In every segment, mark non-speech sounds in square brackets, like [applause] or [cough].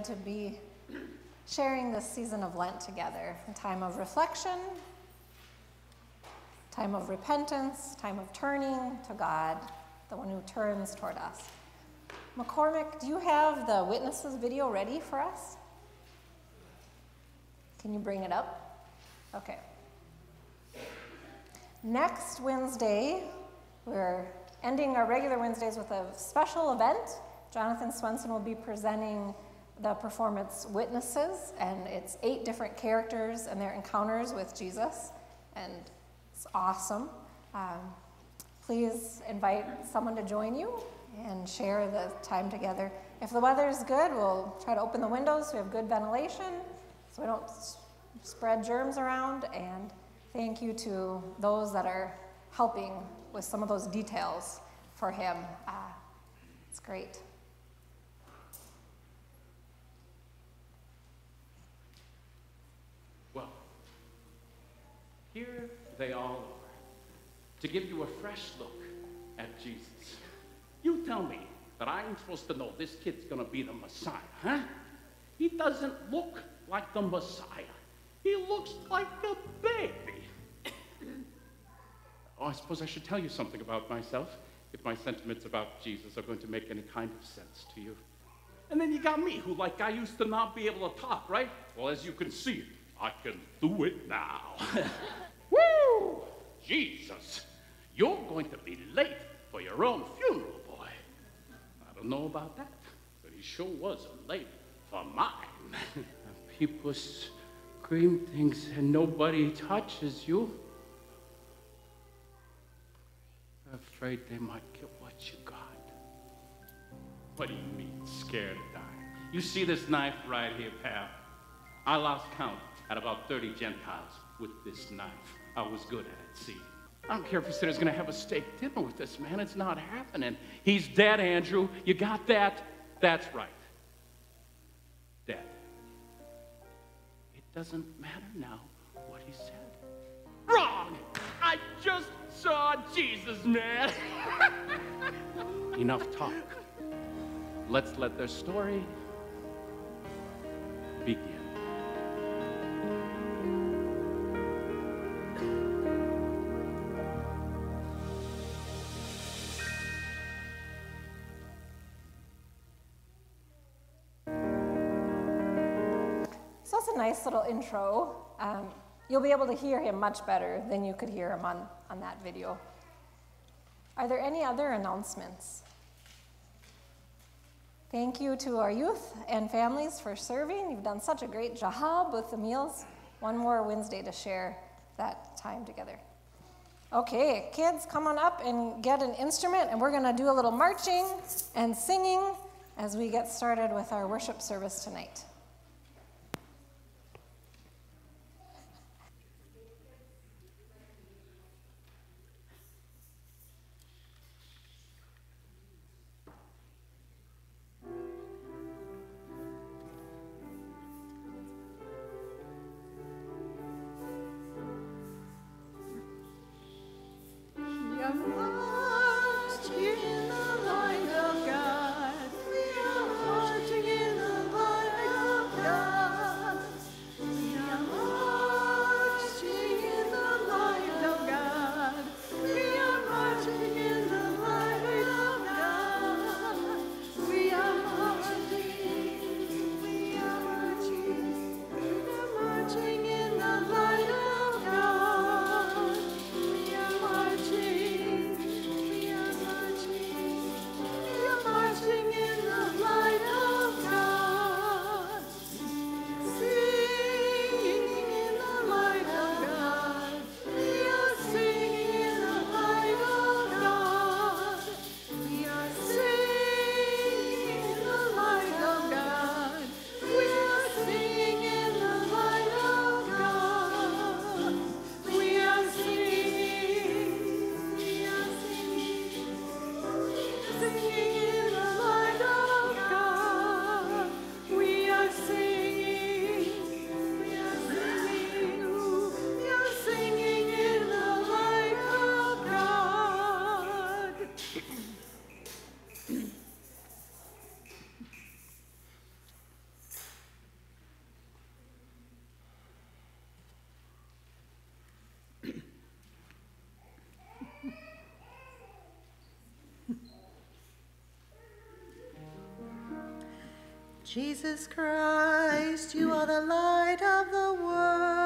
to be sharing this season of Lent together, a time of reflection, time of repentance, time of turning to God, the one who turns toward us. McCormick, do you have the witnesses video ready for us? Can you bring it up? Okay. Next Wednesday, we're ending our regular Wednesdays with a special event. Jonathan Swenson will be presenting the performance Witnesses, and it's eight different characters and their encounters with Jesus, and it's awesome. Um, please invite someone to join you and share the time together. If the weather is good, we'll try to open the windows so we have good ventilation so we don't spread germs around. And thank you to those that are helping with some of those details for him. Uh, it's great. Here they all are to give you a fresh look at Jesus. You tell me that I'm supposed to know this kid's gonna be the Messiah, huh? He doesn't look like the Messiah. He looks like a baby. [coughs] oh, I suppose I should tell you something about myself if my sentiments about Jesus are going to make any kind of sense to you. And then you got me, who, like, I used to not be able to talk, right? Well, as you can see, I can do it now. [laughs] Woo! Jesus, you're going to be late for your own funeral, boy. I don't know about that, but he sure was late for mine. [laughs] People scream things and nobody touches you. Afraid they might get what you got. What do you mean, scared of dying? You see this knife right here, pal? I lost count at about 30 Gentiles with this knife. I was good at it, see? I don't care if he said he's gonna have a steak dinner with this man. It's not happening. He's dead, Andrew. You got that? That's right. Dead. It doesn't matter now what he said. Wrong! I just saw Jesus, man. [laughs] Enough talk. Let's let their story begin. Nice little intro. Um, you'll be able to hear him much better than you could hear him on, on that video. Are there any other announcements? Thank you to our youth and families for serving. You've done such a great job with the meals. One more Wednesday to share that time together. Okay, kids, come on up and get an instrument, and we're going to do a little marching and singing as we get started with our worship service tonight. Jesus Christ, you are the light of the world.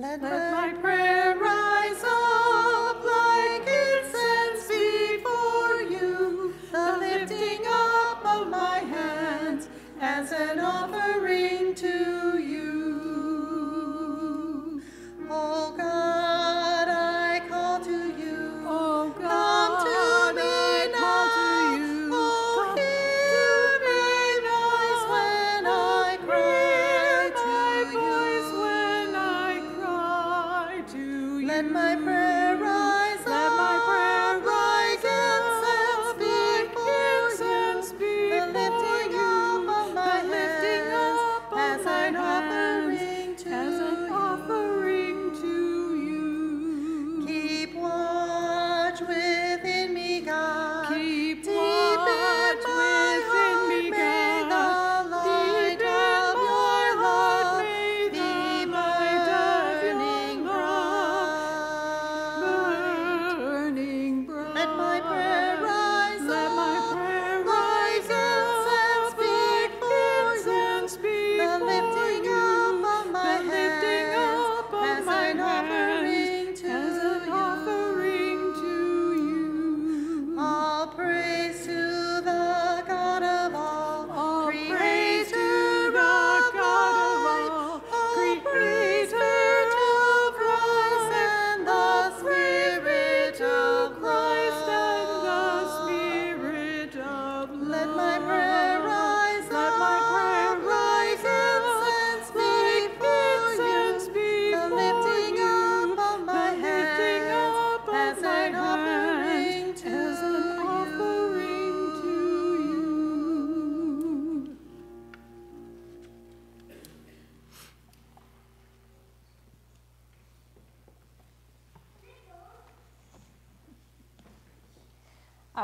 Let, Let my prayer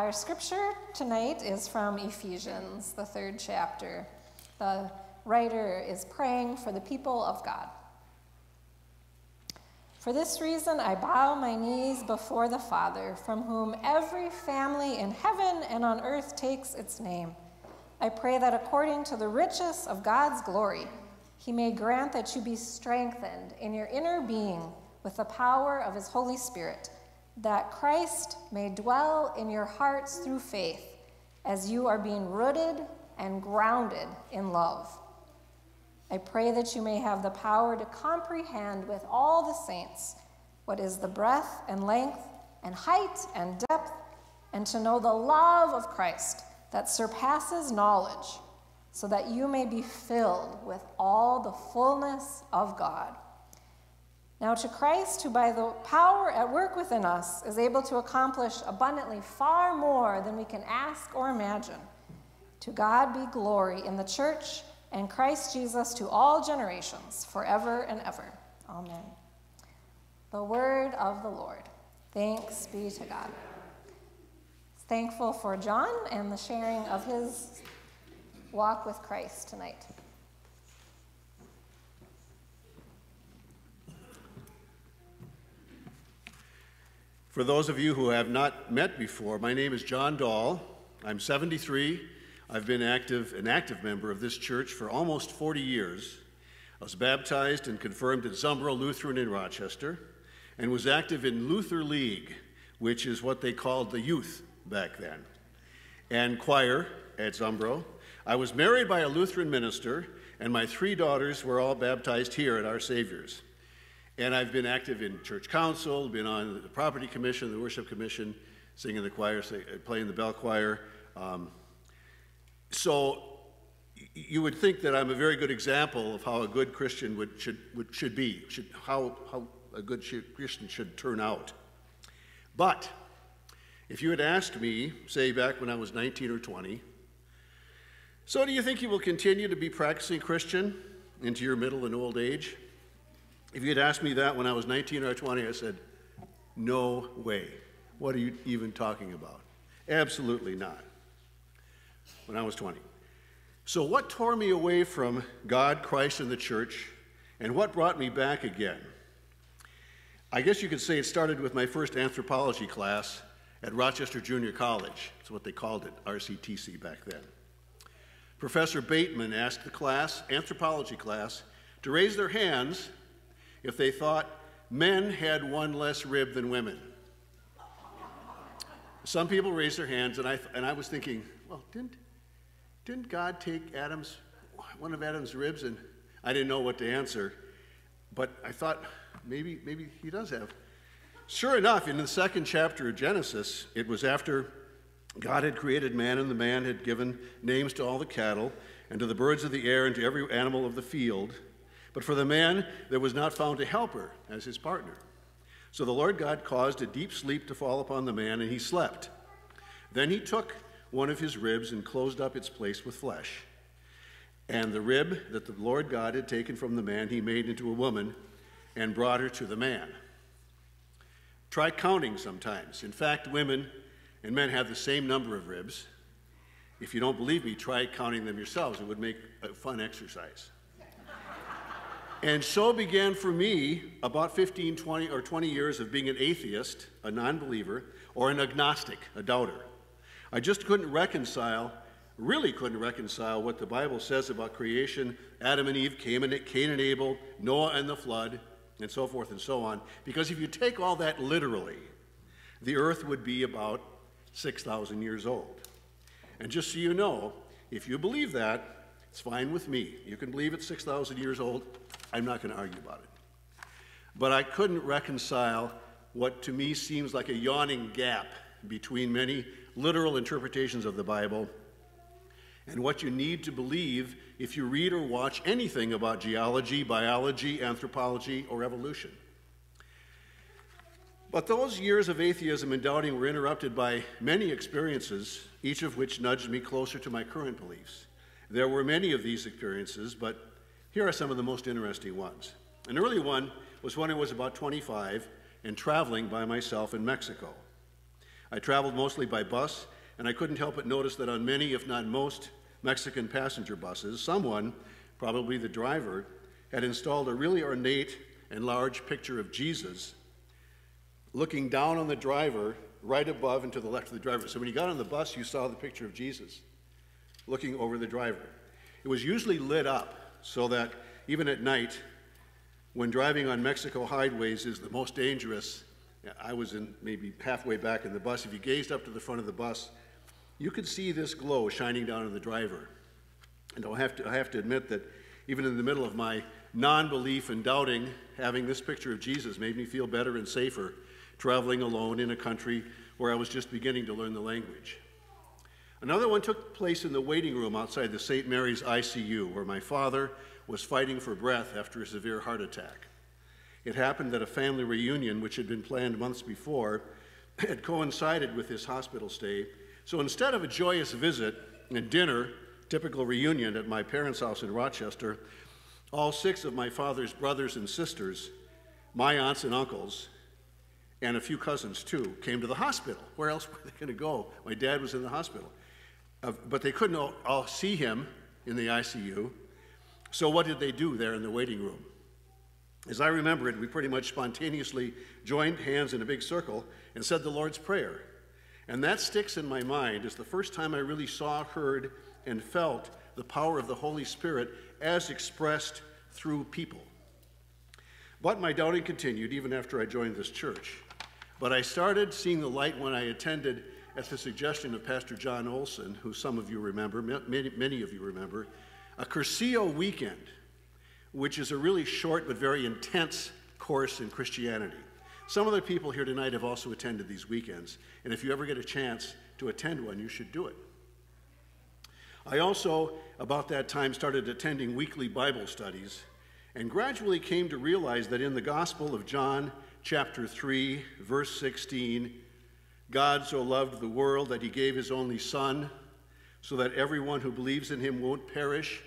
Our scripture tonight is from Ephesians, the third chapter. The writer is praying for the people of God. For this reason, I bow my knees before the Father, from whom every family in heaven and on earth takes its name. I pray that according to the riches of God's glory, he may grant that you be strengthened in your inner being with the power of his Holy Spirit, that Christ may dwell in your hearts through faith, as you are being rooted and grounded in love. I pray that you may have the power to comprehend with all the saints what is the breadth and length and height and depth, and to know the love of Christ that surpasses knowledge, so that you may be filled with all the fullness of God. Now, to Christ, who by the power at work within us is able to accomplish abundantly far more than we can ask or imagine, to God be glory in the church and Christ Jesus to all generations, forever and ever. Amen. The word of the Lord. Thanks be to God. Thankful for John and the sharing of his walk with Christ tonight. For those of you who have not met before, my name is John Dahl. I'm 73. I've been active, an active member of this church for almost 40 years. I was baptized and confirmed at Zumbro Lutheran in Rochester and was active in Luther League, which is what they called the youth back then, and choir at Zumbro. I was married by a Lutheran minister, and my three daughters were all baptized here at Our Savior's. And I've been active in church council, been on the property commission, the worship commission, singing the choir, playing the bell choir. Um, so you would think that I'm a very good example of how a good Christian would, should, would, should be, should, how, how a good Christian should turn out. But if you had asked me, say back when I was 19 or 20, so do you think you will continue to be practicing Christian into your middle and old age? If you had asked me that when I was 19 or 20, I said, no way. What are you even talking about? Absolutely not when I was 20. So, what tore me away from God, Christ, and the church, and what brought me back again? I guess you could say it started with my first anthropology class at Rochester Junior College. That's what they called it, RCTC back then. Professor Bateman asked the class, anthropology class, to raise their hands if they thought men had one less rib than women. Some people raised their hands, and I, and I was thinking, well, didn't, didn't God take Adam's, one of Adam's ribs? And I didn't know what to answer, but I thought maybe, maybe he does have. Sure enough, in the second chapter of Genesis, it was after God had created man, and the man had given names to all the cattle, and to the birds of the air, and to every animal of the field. But for the man, there was not found a helper as his partner. So the Lord God caused a deep sleep to fall upon the man, and he slept. Then he took one of his ribs and closed up its place with flesh. And the rib that the Lord God had taken from the man, he made into a woman and brought her to the man. Try counting sometimes. In fact, women and men have the same number of ribs. If you don't believe me, try counting them yourselves. It would make a fun exercise. And so began for me about 15, 20, or 20 years of being an atheist, a non believer, or an agnostic, a doubter. I just couldn't reconcile, really couldn't reconcile what the Bible says about creation Adam and Eve, Cain and Abel, Noah and the flood, and so forth and so on. Because if you take all that literally, the earth would be about 6,000 years old. And just so you know, if you believe that, it's fine with me. You can believe it's 6,000 years old. I'm not going to argue about it. But I couldn't reconcile what to me seems like a yawning gap between many literal interpretations of the Bible and what you need to believe if you read or watch anything about geology, biology, anthropology, or evolution. But those years of atheism and doubting were interrupted by many experiences, each of which nudged me closer to my current beliefs. There were many of these experiences, but here are some of the most interesting ones. An early one was when I was about 25 and traveling by myself in Mexico. I traveled mostly by bus, and I couldn't help but notice that on many, if not most, Mexican passenger buses, someone, probably the driver, had installed a really ornate and large picture of Jesus looking down on the driver right above and to the left of the driver. So when you got on the bus, you saw the picture of Jesus looking over the driver. It was usually lit up so that even at night, when driving on Mexico highways is the most dangerous, I was in maybe halfway back in the bus. If you gazed up to the front of the bus, you could see this glow shining down on the driver. And I have to, I have to admit that even in the middle of my non belief and doubting, having this picture of Jesus made me feel better and safer traveling alone in a country where I was just beginning to learn the language. Another one took place in the waiting room outside the St. Mary's ICU, where my father was fighting for breath after a severe heart attack. It happened that a family reunion, which had been planned months before, [laughs] had coincided with his hospital stay. So instead of a joyous visit and dinner, typical reunion at my parents' house in Rochester, all six of my father's brothers and sisters, my aunts and uncles, and a few cousins too, came to the hospital. Where else were they going to go? My dad was in the hospital. Uh, but they couldn't all, all see him in the ICU. So, what did they do there in the waiting room? As I remember it, we pretty much spontaneously joined hands in a big circle and said the Lord's Prayer. And that sticks in my mind as the first time I really saw, heard, and felt the power of the Holy Spirit as expressed through people. But my doubting continued even after I joined this church. But I started seeing the light when I attended, at the suggestion of Pastor John Olson, who some of you remember, many, many of you remember, a Cursillo weekend, which is a really short but very intense course in Christianity. Some of the people here tonight have also attended these weekends, and if you ever get a chance to attend one, you should do it. I also, about that time, started attending weekly Bible studies and gradually came to realize that in the Gospel of John, chapter 3, verse 16, God so loved the world that he gave his only Son, so that everyone who believes in him won't perish,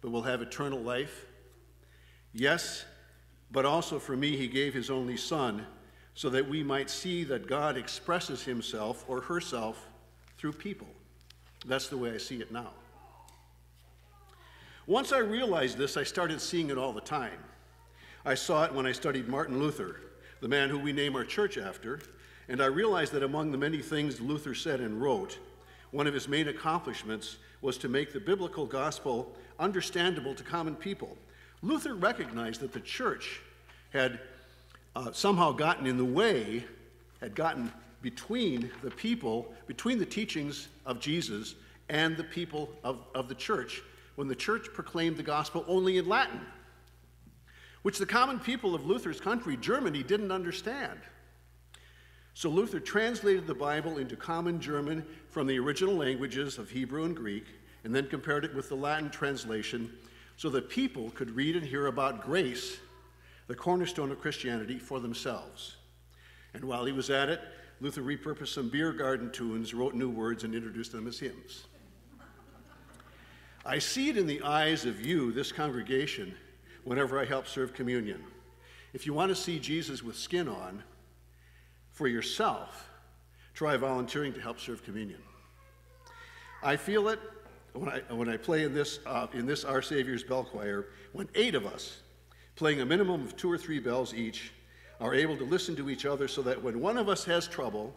but will have eternal life. Yes, but also for me, he gave his only Son, so that we might see that God expresses himself or herself through people. That's the way I see it now. Once I realized this, I started seeing it all the time. I saw it when I studied Martin Luther, the man who we name our church after, and I realized that among the many things Luther said and wrote, one of his main accomplishments was to make the biblical gospel understandable to common people. Luther recognized that the church had uh, somehow gotten in the way, had gotten between the people, between the teachings of Jesus and the people of, of the church when the church proclaimed the gospel only in Latin which the common people of Luther's country, Germany, didn't understand. So Luther translated the Bible into common German from the original languages of Hebrew and Greek, and then compared it with the Latin translation so that people could read and hear about grace, the cornerstone of Christianity, for themselves. And while he was at it, Luther repurposed some beer garden tunes, wrote new words, and introduced them as hymns. I see it in the eyes of you, this congregation, whenever I help serve communion. If you want to see Jesus with skin on for yourself, try volunteering to help serve communion. I feel it when I, when I play in this, uh, in this Our Savior's Bell Choir, when eight of us, playing a minimum of two or three bells each, are able to listen to each other so that when one of us has trouble,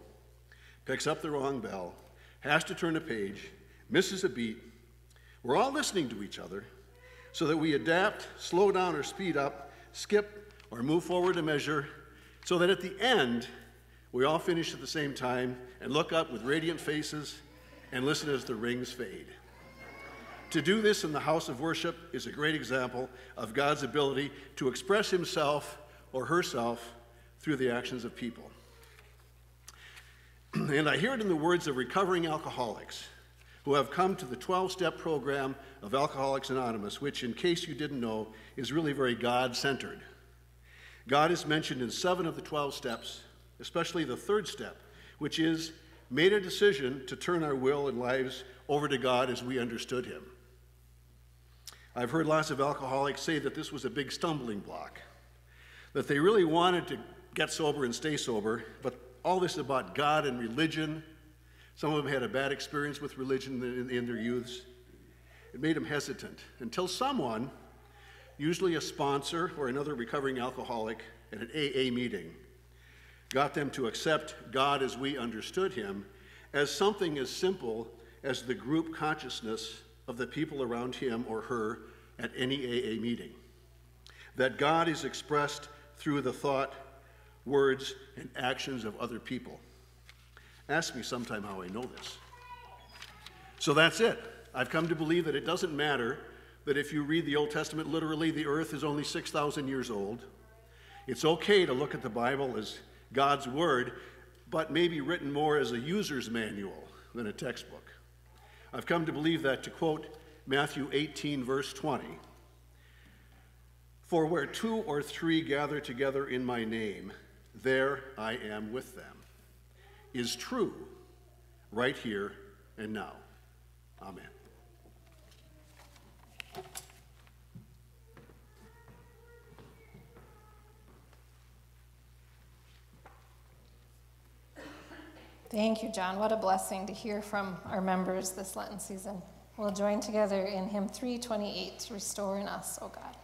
picks up the wrong bell, has to turn a page, misses a beat, we're all listening to each other so that we adapt, slow down or speed up, skip or move forward a measure, so that at the end, we all finish at the same time and look up with radiant faces and listen as the rings fade. To do this in the house of worship is a great example of God's ability to express himself or herself through the actions of people. [clears throat] and I hear it in the words of recovering alcoholics who have come to the 12 step program of Alcoholics Anonymous, which, in case you didn't know, is really very God centered. God is mentioned in seven of the 12 steps, especially the third step, which is made a decision to turn our will and lives over to God as we understood Him. I've heard lots of alcoholics say that this was a big stumbling block, that they really wanted to get sober and stay sober, but all this about God and religion. Some of them had a bad experience with religion in, in their youths. It made them hesitant until someone, usually a sponsor or another recovering alcoholic at an AA meeting, got them to accept God as we understood him as something as simple as the group consciousness of the people around him or her at any AA meeting. That God is expressed through the thought, words, and actions of other people. Ask me sometime how I know this. So that's it. I've come to believe that it doesn't matter that if you read the Old Testament literally, the earth is only 6,000 years old. It's okay to look at the Bible as God's Word, but maybe written more as a user's manual than a textbook. I've come to believe that, to quote Matthew 18, verse 20, For where two or three gather together in my name, there I am with them, is true right here and now. Amen. Thank you, John. What a blessing to hear from our members this Lenten season. We'll join together in hymn 328, to Restore in Us, O God.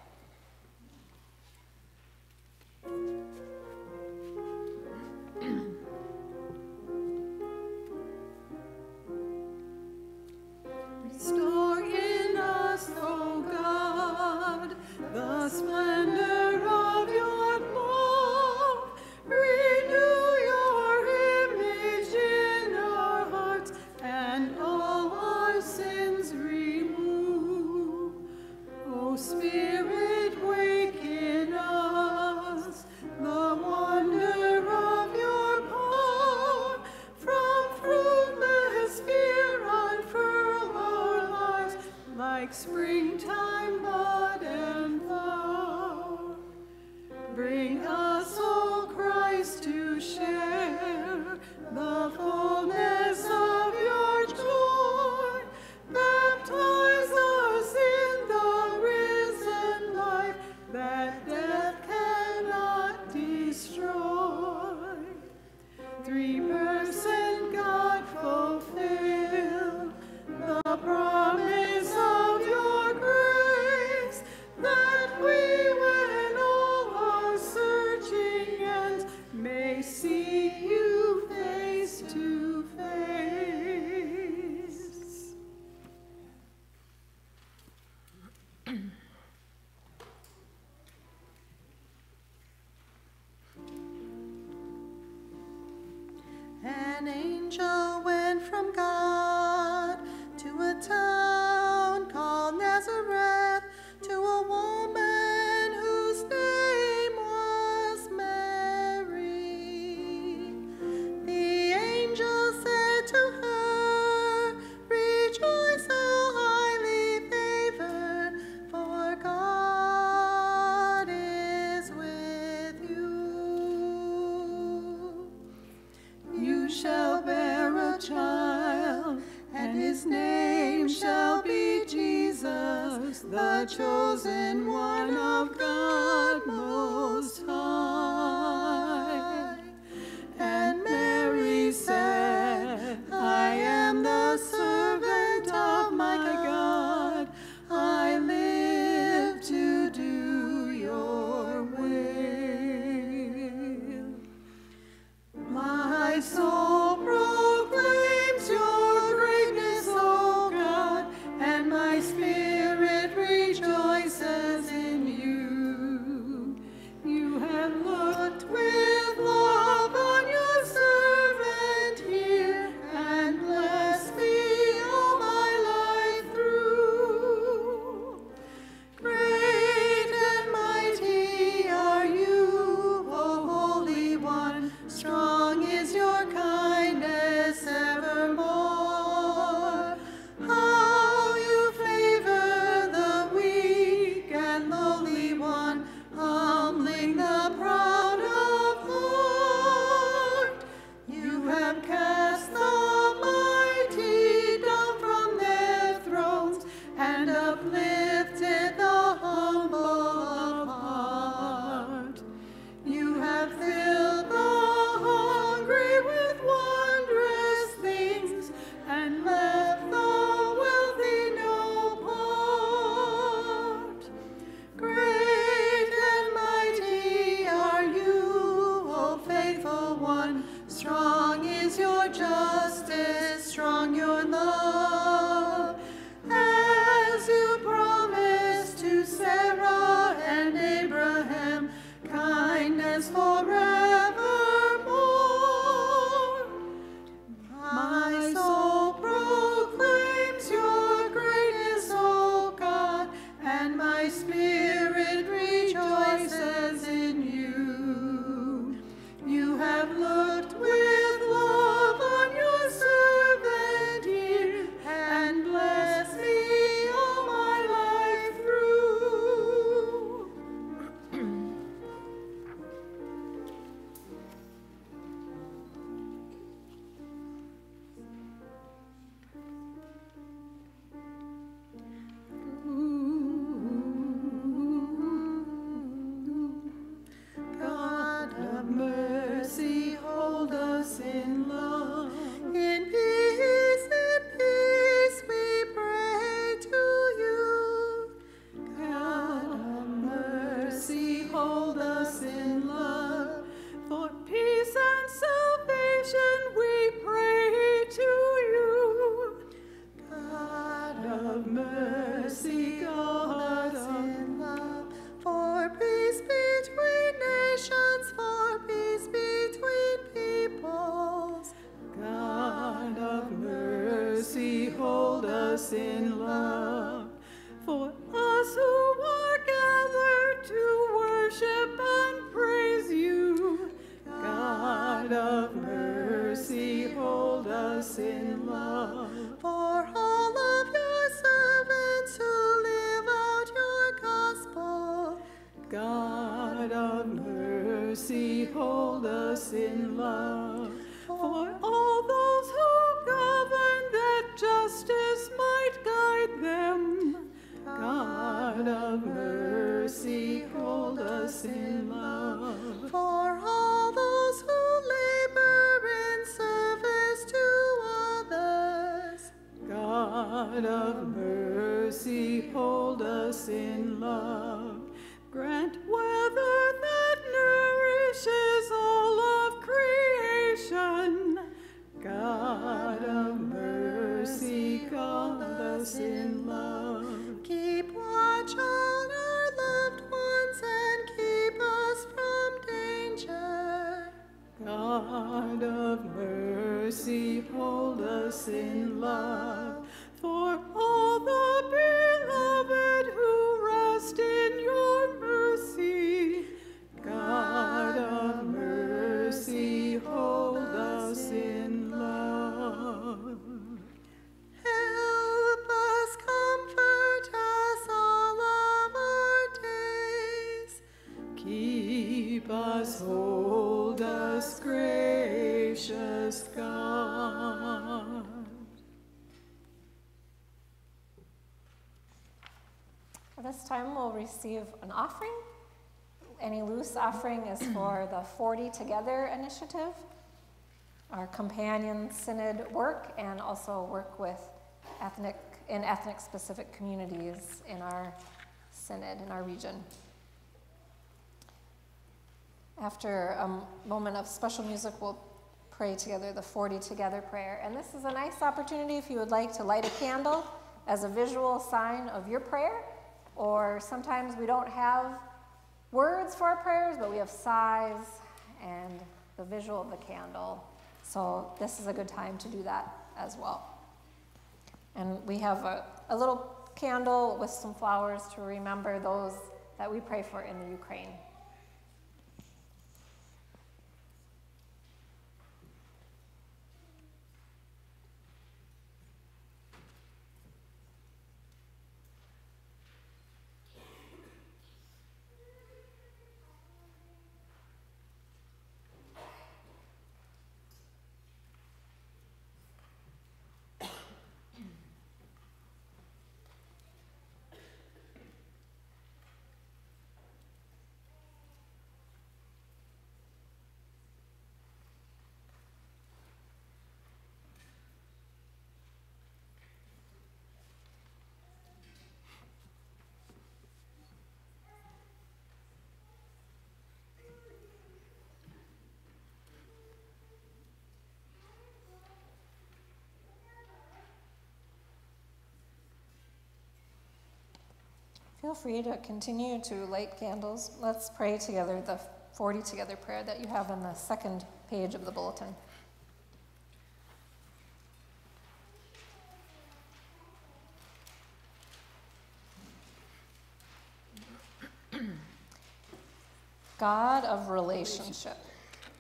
Chosen one my spirit in love. God of mercy, hold us in love. Time, we'll receive an offering. Any loose offering is [clears throat] for the 40 Together initiative, our companion synod work, and also work with ethnic, in ethnic specific communities in our synod, in our region. After a moment of special music, we'll pray together the 40 Together prayer. And this is a nice opportunity if you would like to light a candle as a visual sign of your prayer. Or sometimes we don't have words for our prayers, but we have sighs and the visual of the candle. So this is a good time to do that as well. And we have a, a little candle with some flowers to remember those that we pray for in the Ukraine. Feel free to continue to light candles. Let's pray together the 40 together prayer that you have on the second page of the bulletin. God of relationship,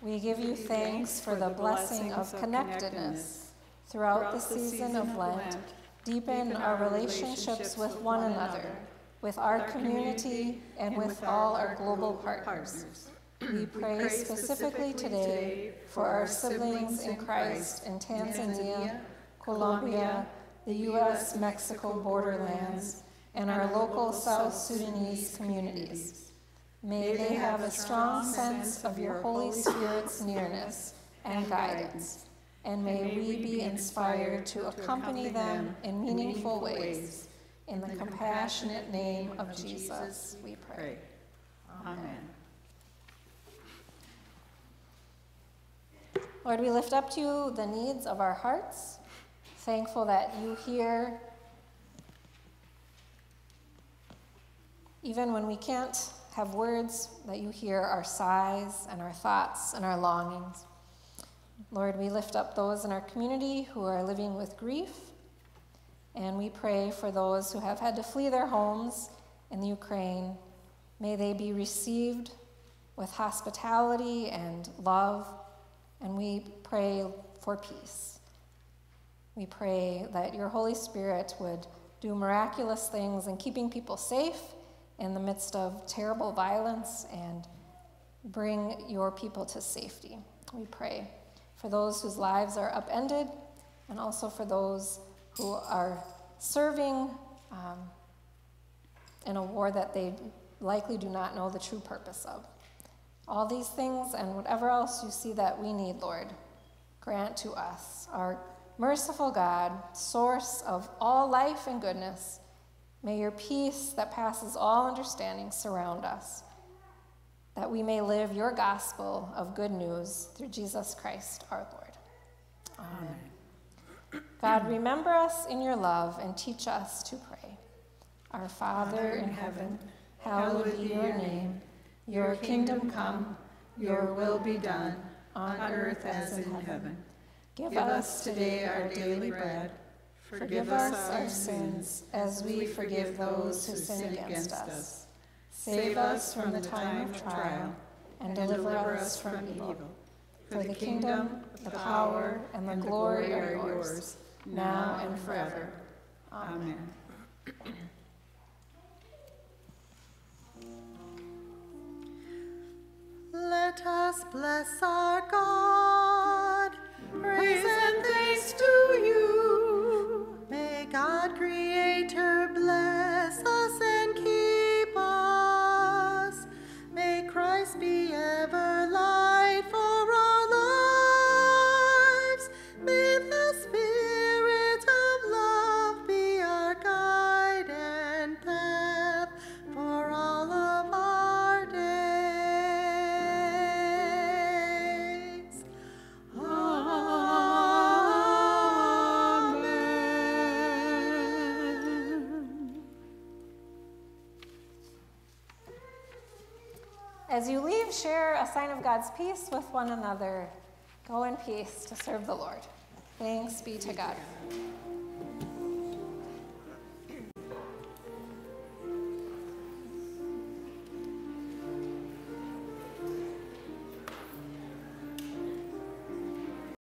we give you thanks for the blessing of connectedness throughout the season of Lent. Deepen our relationships with one another, with our community, and with all our global partners. We pray specifically today for our siblings in Christ in Tanzania, Colombia, the U.S. Mexico borderlands, and our local South Sudanese communities. May they have a strong sense of your Holy Spirit's nearness and guidance, and may we be inspired to accompany them in meaningful ways. In the compassionate name of Jesus, we pray. Amen. Lord, we lift up to you the needs of our hearts, thankful that you hear even when we can't have words, that you hear our sighs and our thoughts and our longings. Lord, we lift up those in our community who are living with grief, and we pray for those who have had to flee their homes in the Ukraine. May they be received with hospitality and love, and we pray for peace. We pray that your Holy Spirit would do miraculous things in keeping people safe in the midst of terrible violence and bring your people to safety. We pray for those whose lives are upended and also for those who are serving um, in a war that they likely do not know the true purpose of. All these things and whatever else you see that we need, Lord, grant to us, our merciful God, source of all life and goodness May your peace that passes all understanding surround us, that we may live your gospel of good news through Jesus Christ our Lord. Amen. Amen. God, remember us in your love and teach us to pray. Our Father in heaven, hallowed be your name. Your kingdom come, your will be done, on earth as in heaven. Give us today our daily bread Forgive us our sins as we forgive those who sin against us. Save us from the time of trial and deliver us from evil. For the kingdom, the power, and the glory are yours, now and forever. Amen. Let us bless our God. Peace with one another. Go in peace to serve the Lord. Thanks be to God.